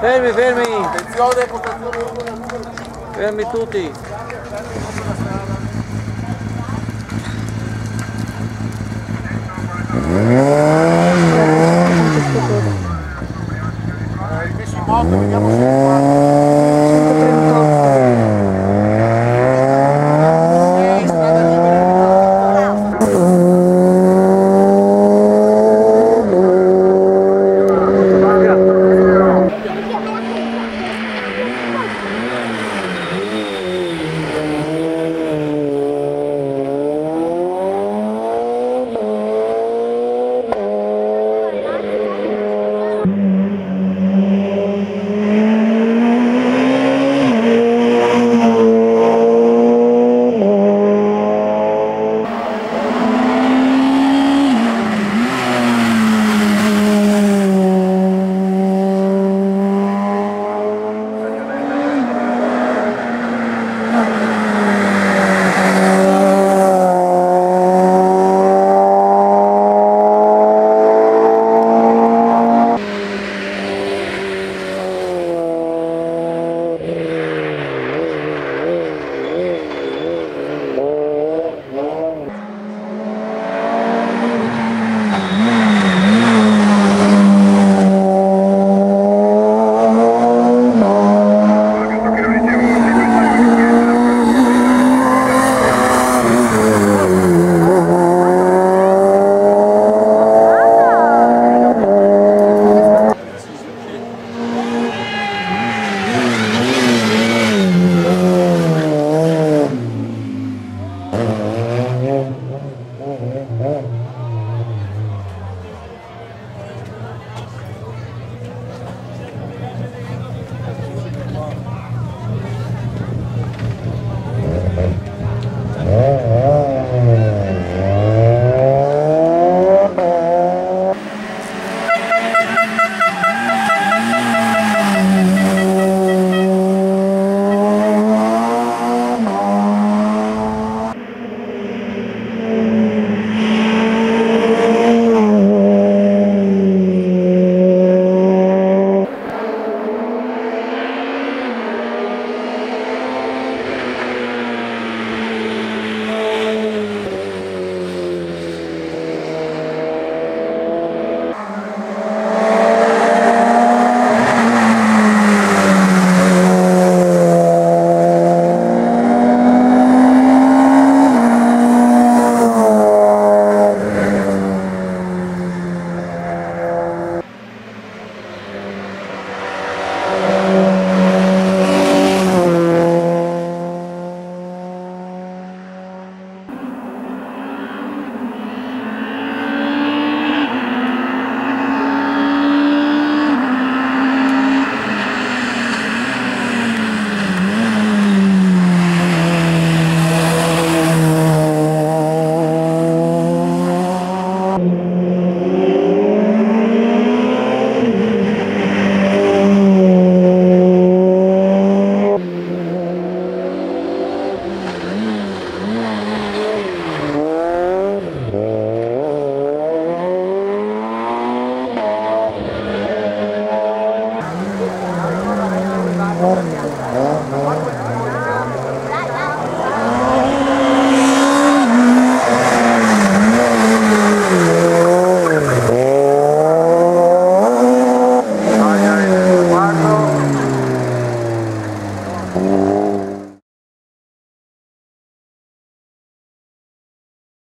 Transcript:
Fermi, fermi, Attenzione, fermi tutti.